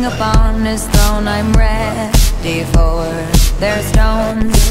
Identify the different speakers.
Speaker 1: king upon his throne I'm ready for. Their stones.